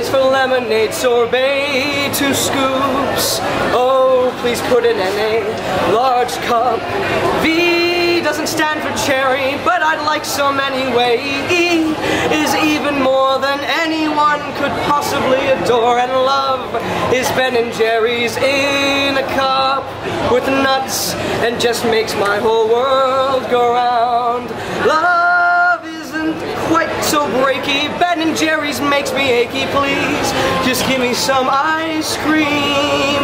is for lemonade sorbet, two scoops. Oh, please put it in a large cup. V doesn't stand for cherry, but I'd like some anyway. E is even more than anyone could possibly adore and love is Ben and Jerry's in a cup with nuts and just makes my whole world go round. So breaky. Ben and Jerry's makes me achy, please. Just give me some ice cream.